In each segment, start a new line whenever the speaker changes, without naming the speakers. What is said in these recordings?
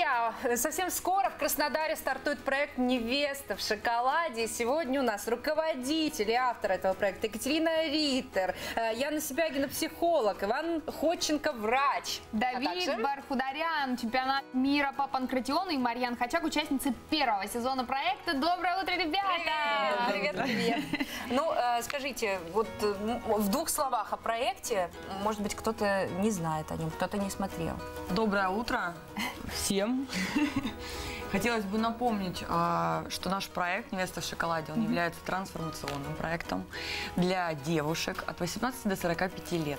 Друзья, совсем скоро в Краснодаре стартует проект «Невеста в шоколаде». И сегодня у нас руководитель и автор этого проекта Екатерина Риттер, э, Яна Сипягина, психолог, Иван Ходченко, врач.
Давид
А также-
Бархударян, чемпионат мира по панкратиону и Марьян Хачак, участницы первого сезона проекта. Доброе утро, ребята!
Привет, привет. Ну, э, скажите, вот в двух словах о проекте, может быть, кто-то не знает о нем, кто-то не смотрел.
Доброе утро всем. Хотелось бы напомнить, а, что наш проект «Невеста в шоколаде» он является трансформационным проектом для девушек от 18 до 45 лет.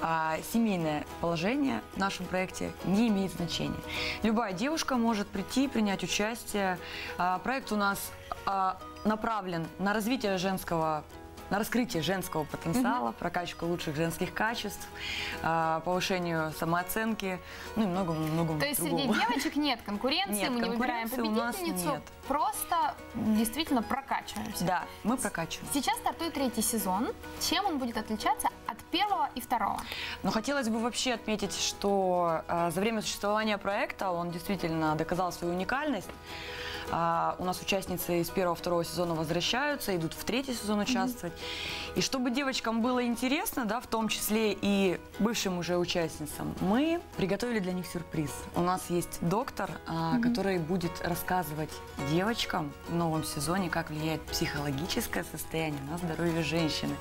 А, Семейное положение в нашем проекте не имеет значения. Любая девушка может прийти, принять участие. А, Проект у нас направлен на развитие женского на раскрытие женского потенциала, прокачку лучших женских качеств, а, повышению самооценки, ну и много-много
То есть среди
другого.
девочек нет конкуренции,
Нет,
мы не выбираем победительницу,
нет.
просто действительно прокачиваемся.
Да, мы прокачиваем.
Сейчас стартует третий сезон. Чем он будет отличаться от первого и второго?
Но хотелось бы вообще отметить, что а, за время существования проекта он действительно доказал свою уникальность. А, у нас участницы из первого, второго сезона возвращаются, идут в третий сезон участвовать. И чтобы девочкам было интересно, да, в том числе и бывшим уже участницам, мы приготовили для них сюрприз. У нас есть доктор, а, который будет рассказывать девочкам в новом сезоне, как влияет психологическое состояние на здоровье женщины.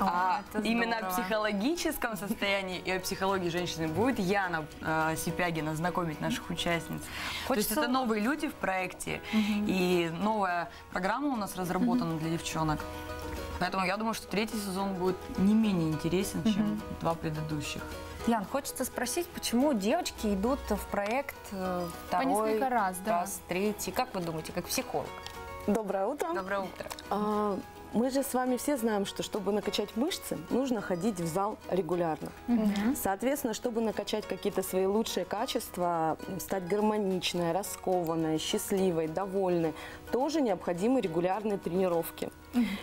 А
это
именно о психологическом состоянии и о психологии женщины будет Яна э, Сипягина знакомить наших участниц. То есть
Хочется-
это новые люди в проекте, и новая программа у нас разработана для девчонок. Поэтому я думаю, что третий сезон будет не менее интересен, чем два предыдущих.
Ян, хочется спросить, почему девочки идут в проект э, второй,
несколько раз, да.
третий? Как вы думаете, как психолог?
Доброе утро.
Доброе утро.
А, мы же с вами все знаем, что чтобы накачать мышцы, нужно ходить в зал регулярно. Соответственно, чтобы накачать какие-то свои лучшие качества, стать гармоничной, раскованной, счастливой, довольной, тоже необходимы регулярные тренировки.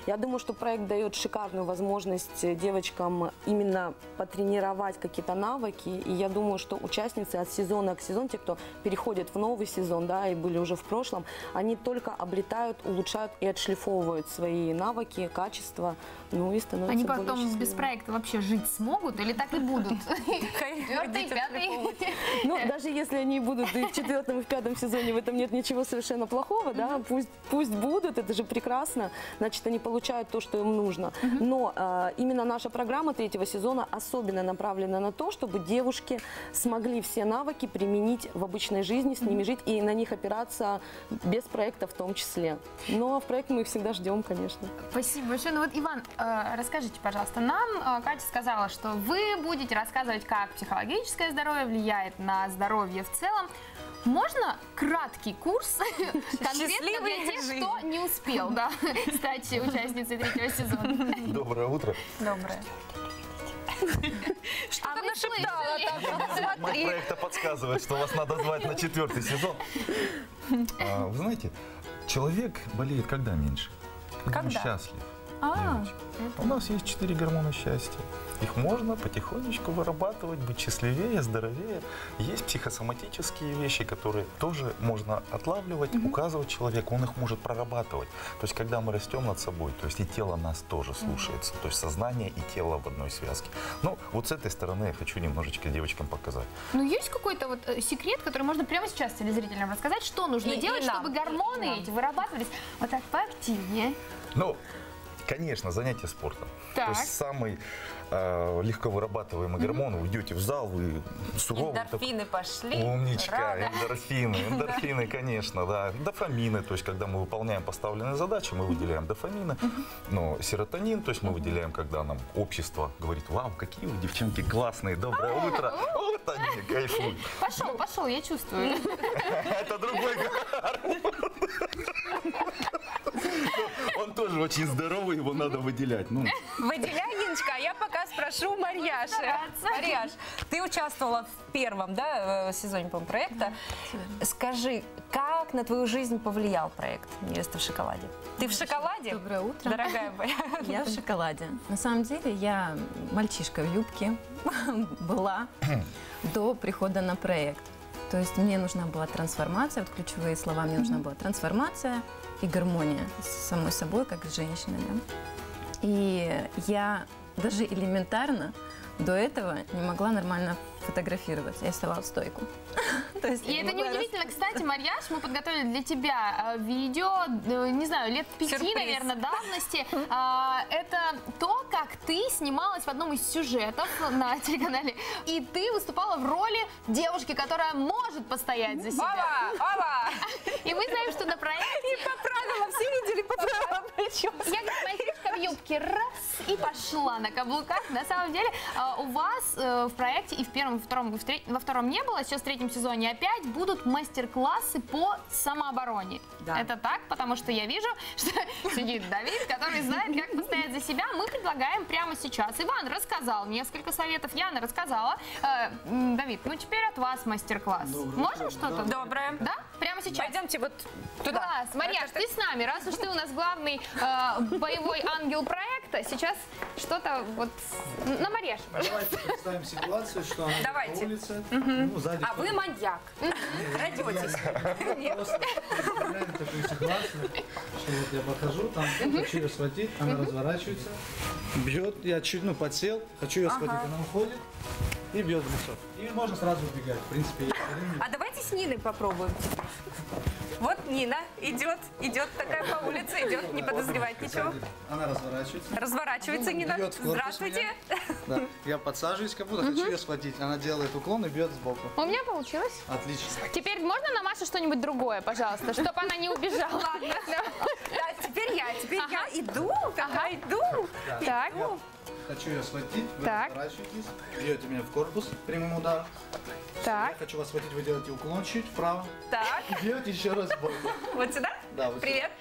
Я думаю, что проект дает шикарную возможность э, девочкам именно потренировать какие-то навыки. И я думаю, что участницы от сезона к сезону, те, кто переходит в новый сезон, да, и были уже в прошлом, они только обретают, улучшают и отшлифовывают свои навыки, качества, ну и становятся
Они
более
потом без
счастливыми.
проекта вообще жить смогут или так и будут? Четвертый, пятый.
Ну, даже если они будут и в четвертом, и в пятом сезоне, в этом нет ничего совершенно плохого, да, пусть, пусть будут, это же прекрасно, значит, они получают то, что им нужно. Но э, именно наша программа третьего сезона особенно направлена на то, чтобы девушки смогли все навыки применить в обычной жизни, с ними жить и на них опираться без проекта в том числе. Но в проект мы их всегда ждем, конечно.
Спасибо большое. Ну вот, Иван, э, расскажите, пожалуйста, нам э, Катя сказала, что вы будете рассказывать, как психологическое здоровье влияет на здоровье в целом. Можно краткий курс конкретно для тех, кто не успел да, стать участницей третьего сезона?
Доброе утро.
Доброе.
Что
Она нашептала так, смотри.
проекта подсказывает, что вас надо звать на четвертый сезон. А, Вы знаете, человек болеет когда меньше? Когда счастлив.
А.
У нас есть четыре гормона счастья. Их можно потихонечку вырабатывать, быть счастливее, здоровее. Есть психосоматические вещи, которые тоже можно отлавливать, указывать человеку, он их может прорабатывать. То есть, когда мы растем над собой, то есть и тело нас тоже слушается, то есть сознание и тело в одной связке. Ну, вот с этой стороны я хочу немножечко девочкам показать.
ну есть какой-то вот э, секрет, который можно прямо сейчас телезрителям рассказать, что нужно
И- и
делать, чтобы
и- и
гормоны
нам.
эти вырабатывались вот так поактивнее.
Ну, конечно, занятие спортом.
Так.
То есть самый э, легко вырабатываемый гормон, вы идете в зал, вы суровый
Эндорфины пошли.
Умничка,
Рада.
эндорфины, эндорфины, конечно, да. Дофамины, то есть когда мы выполняем поставленные задачи, мы выделяем дофамины. Но серотонин, то есть мы выделяем, когда нам общество говорит, вау, какие вы девчонки классные, доброе утро. Вот они кайфуют.
Пошел, пошел, я чувствую.
Это другой гормон. Он тоже очень здоровый, его надо выделять. Ну,
Выделяй, Яночка, а я пока спрошу Марьяши. Марьяш, ты участвовала в первом да, э, сезоне по проекта. Скажи, как на твою жизнь повлиял проект «Невеста в шоколаде»? Ты в шоколаде?
Доброе утро.
Дорогая моя.
Я в шоколаде. На самом деле я мальчишка в юбке была до прихода на проект. То есть мне нужна была трансформация, вот ключевые слова, мне нужна была трансформация и гармония с самой собой, как с женщиной. да. И я даже элементарно до этого не могла нормально фотографировать. Я вставала в стойку. То есть
И это
могла
неудивительно. Кстати, Марьяш, мы подготовили для тебя э, видео, э, не знаю, лет пяти,
Сюрприз.
наверное, давности. А, Это то, как ты снималась в одном из сюжетов на телеканале. И ты выступала в роли девушки, которая может постоять за себя.
Ова, ова!
И мы знаем, что на проекте
Поправила, все видели, поправила прическу.
Я мальчишка юбке раз и пошла на каблуках. На самом деле э, у вас э, в проекте и в первом, и во втором, и в тре- во втором не было. Сейчас в третьем сезоне опять будут мастер-классы по самообороне.
Да.
Это так, потому что я вижу, что сидит Давид, который знает, как постоять за себя. Мы предлагаем прямо сейчас. Иван рассказал несколько советов, Яна рассказала. Э, Давид, ну теперь от вас мастер-класс. Можем что-то?
Доброе.
Да? Прямо сейчас.
Пойдемте вот туда.
Класс, Марьяш, ты с нами, раз уж ты у нас главный э, боевой ангел проекта, сейчас что-то вот на Марьяш.
Давайте представим ситуацию, что она
Давайте.
на улице, ну, сзади
А вы маньяк. Крадетесь.
просто представляем такую ситуацию, что вот я подхожу, там хочу ее схватить, она разворачивается, бьет, я чуть, ну, подсел, хочу ее схватить, она уходит и бьет в лицо. И можно сразу убегать, в принципе.
А давайте с Ниной попробуем. Вот Нина идет, идет такая по улице, идет, не подозревает ничего.
Она разворачивается.
Разворачивается
Ну,
Нина. Здравствуйте.
Да. Я подсаживаюсь, как будто хочу ее схватить. Она делает уклон и бьет сбоку.
У меня получилось.
Отлично.
Теперь можно на Машу что-нибудь другое, пожалуйста, чтобы она не убежала?
Да, теперь я, теперь я иду, какая иду.
Так,
Хочу ее схватить, вы
Так.
разворачиваетесь, бьете меня в корпус прямым ударом.
так.
Я хочу вас схватить, вы делаете уклон чуть вправо.
Так,
И бьете еще раз сбоку.
вот сюда.
Да, вот
Привет.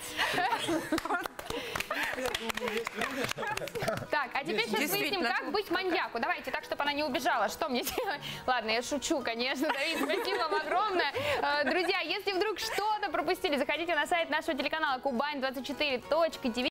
Так, а теперь сейчас выясним, как быть маньяку. Давайте так, чтобы она не убежала. Что мне делать? Ладно, я шучу, конечно, Давид, спасибо вам огромное. Э, Друзья, если вдруг что-то пропустили, заходите на сайт нашего телеканала кубань24.tv